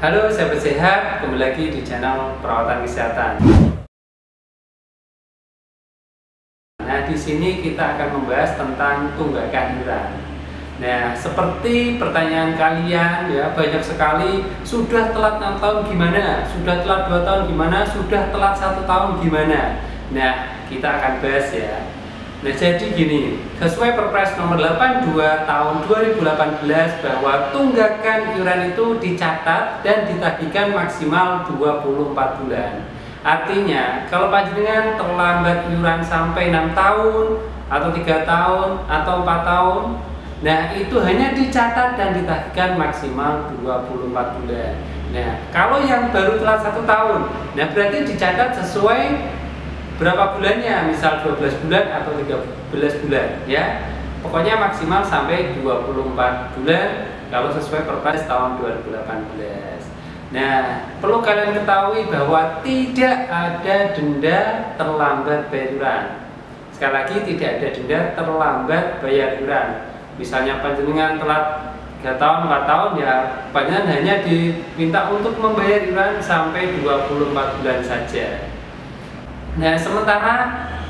Halo sahabat sehat, kembali lagi di channel perawatan kesehatan. Nah, di sini kita akan membahas tentang tunggakan iuran. Nah, seperti pertanyaan kalian ya, banyak sekali sudah telat 6 tahun gimana? Sudah telat 2 tahun gimana? Sudah telat satu tahun gimana? Nah, kita akan bahas ya Nah jadi gini, sesuai Perpres nomor 82 tahun 2018 bahwa tunggakan iuran itu dicatat dan ditagihkan maksimal 24 bulan. Artinya, kalau panjenengan terlambat iuran sampai 6 tahun atau 3 tahun atau 4 tahun, nah itu hanya dicatat dan ditagihkan maksimal 24 bulan. Nah, kalau yang baru telat satu tahun, nah berarti dicatat sesuai berapa bulannya? Misal 12 bulan atau 13 bulan ya. Pokoknya maksimal sampai 24 bulan kalau sesuai perpres tahun 2018 nah perlu kalian ketahui bahwa tidak ada denda terlambat bayaran. Sekali lagi tidak ada denda terlambat bayar iuran misalnya panjenengan telat 3 tahun, 4 tahun ya panjenengan hanya diminta untuk membayar iuran sampai 24 bulan saja Nah, sementara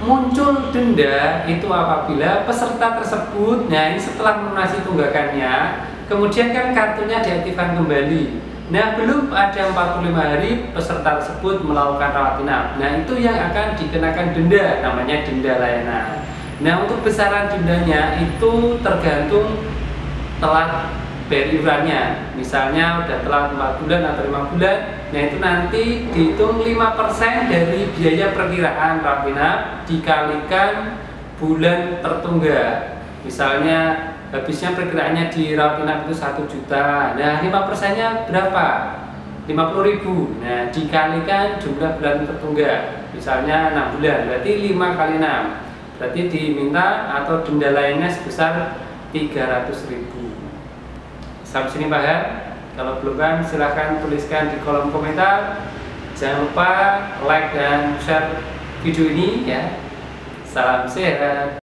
muncul denda itu apabila peserta tersebut, nah ini setelah melunasi tunggakannya, kemudian kan kartunya diaktifkan kembali. Nah, belum ada 45 hari peserta tersebut melakukan rawat inap. Nah, itu yang akan dikenakan denda, namanya denda layanan. Nah, untuk besaran dendanya itu tergantung telat bayar misalnya udah telat 4 bulan atau 5 bulan nah itu nanti dihitung 5% dari biaya perkiraan Rapinap dikalikan bulan tertunggak misalnya habisnya perkiraannya di Rapinap itu 1 juta nah 5 persennya berapa? 50 ribu. Nah dikalikan jumlah bulan tertunggak misalnya 6 bulan berarti 5 kali 6 berarti diminta atau denda lainnya sebesar 300 ribu Sampai sini paham? Kalau belum paham silahkan tuliskan di kolom komentar. Jangan lupa like dan share video ini ya. Salam sehat.